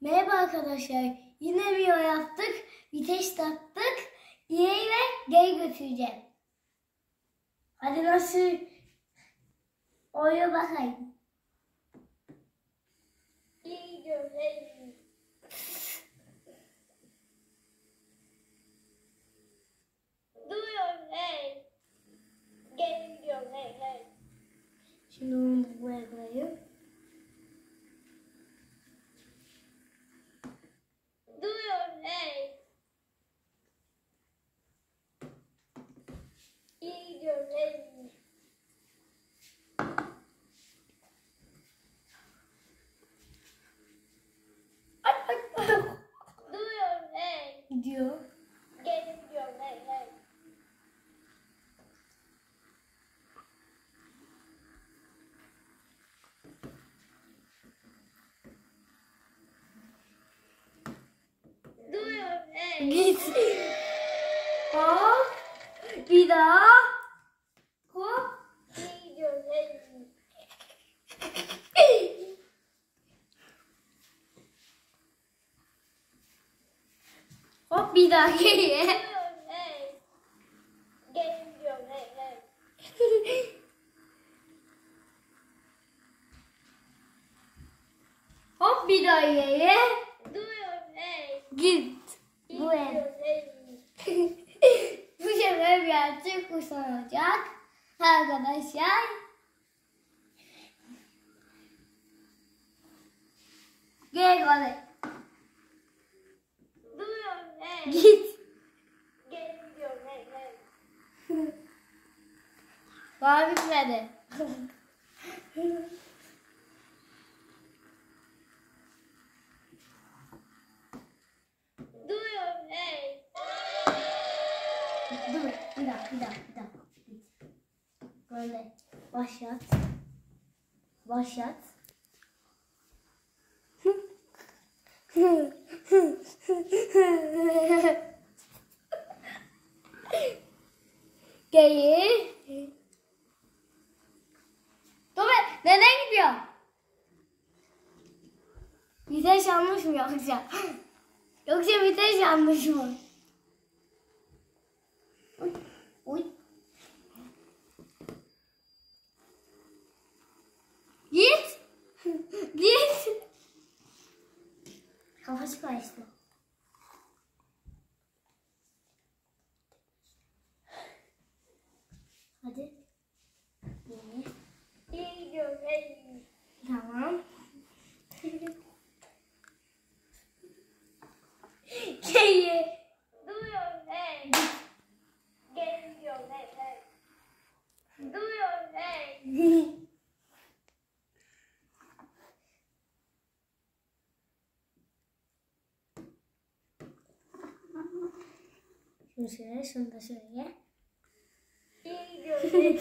Merhaba arkadaşlar. Yine video yaptık. Vites taktık. İyi ve geri götüreceğim. Hadi nasıl oluyor bakayım. İyi görelim. Duyuyorum hey. Gel gidiyorum hey hey. Şimdi onu buraya koyayım. Duyuyorum hey. İyi gidiyorum hey. Ay, ay, ay. Duyuyorum hey. Gidiyor. Gel gidiyorum hey hey. Duyuyorum hey. Git. Hop. Bir daha. Hop. Hop bir daha geriye. Hop bir daha geriye. Duyuyorum hey. Git. Olacak. Arkadaşlar. Gel hadi. Duyuyorum hey. Git. Gel gidiyorum hey hey. Bitmedi. Duyuyorum hey. Dur. Bir daha, bir daha, bir daha. Böyle. Başlat. Başlat. Geri. Dur be, neden gidiyor? Vites yanlış mı yoksa? Yoksa vites yanlış mı? Ой. Git. Git. Kafası kaçtı. Müslüman Sonunda söyle. İyi.